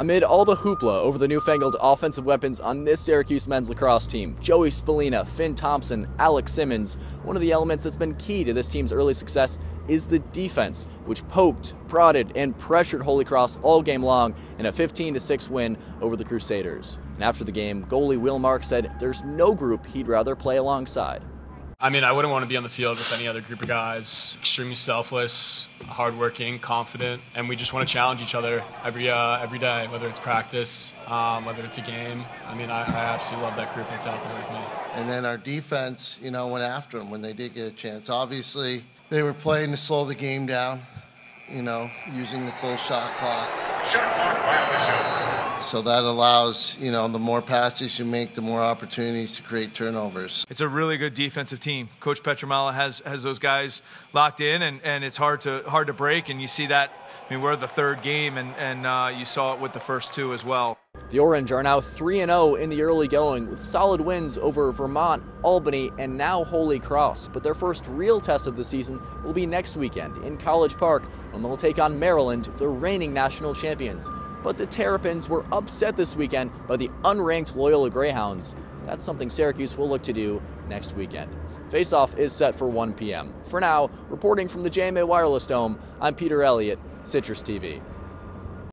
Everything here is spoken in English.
Amid all the hoopla over the newfangled offensive weapons on this Syracuse men's lacrosse team, Joey Spallina, Finn Thompson, Alex Simmons, one of the elements that's been key to this team's early success is the defense, which poked, prodded, and pressured Holy Cross all game long in a 15 6 win over the Crusaders. And after the game, goalie Will Mark said there's no group he'd rather play alongside. I mean, I wouldn't want to be on the field with any other group of guys. Extremely selfless, hardworking, confident, and we just want to challenge each other every uh, every day, whether it's practice, um, whether it's a game. I mean, I, I absolutely love that group that's out there with me. And then our defense, you know, went after them when they did get a chance. Obviously, they were playing to slow the game down, you know, using the full shot clock. Shot clock violation. So that allows, you know, the more passes you make, the more opportunities to create turnovers. It's a really good defensive team. Coach Pietramala has has those guys locked in, and, and it's hard to hard to break. And you see that. I mean, we're the third game, and and uh, you saw it with the first two as well. The Orange are now 3 0 in the early going with solid wins over Vermont, Albany, and now Holy Cross. But their first real test of the season will be next weekend in College Park when they'll take on Maryland, the reigning national champions. But the Terrapins were upset this weekend by the unranked Loyola Greyhounds. That's something Syracuse will look to do next weekend. Faceoff is set for 1 p.m. For now, reporting from the JMA Wireless Dome, I'm Peter Elliott, Citrus TV.